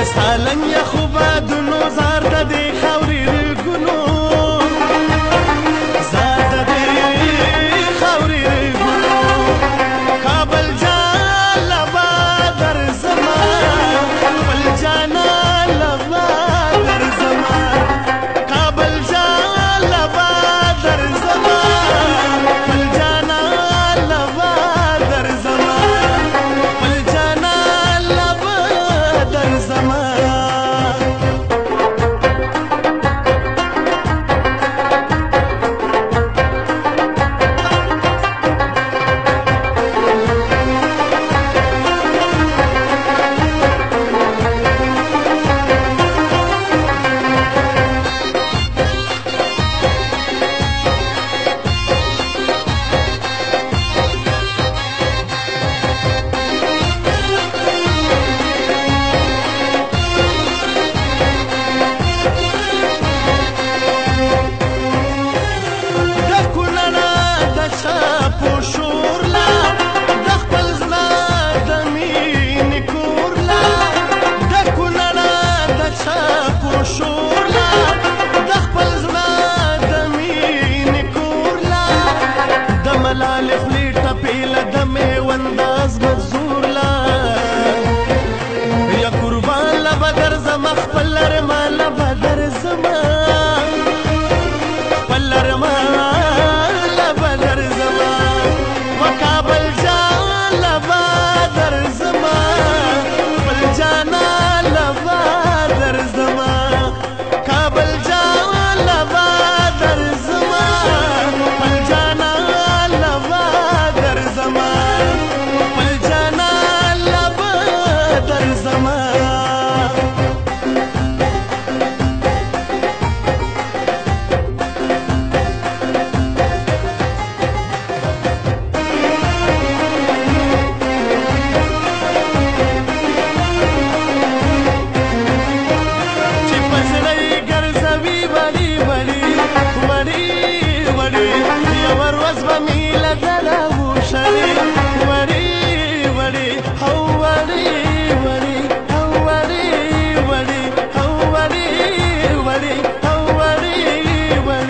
دست علم يا خبادن ملال خلی ټپیله د میوند زور لا یا قربان لا بدر زمخ